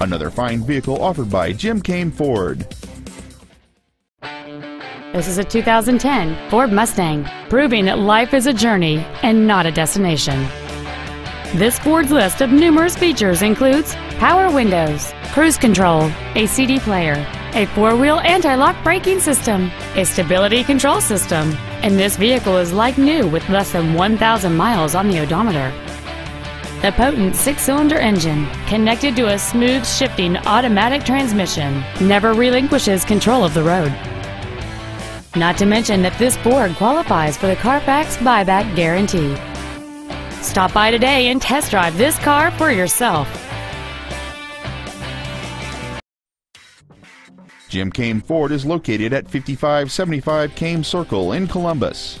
Another fine vehicle offered by Jim Keim Ford. This is a 2010 Ford Mustang, proving that life is a journey and not a destination. This Ford's list of numerous features includes power windows, cruise control, a CD player, a four-wheel anti-lock braking system, a stability control system, and this vehicle is like new with less than 1,000 miles on the odometer. The potent six-cylinder engine, connected to a smooth shifting automatic transmission, never relinquishes control of the road. Not to mention that this Ford qualifies for the Carfax buyback guarantee. Stop by today and test drive this car for yourself. Jim Keim Ford is located at 5575 Keim Circle in Columbus.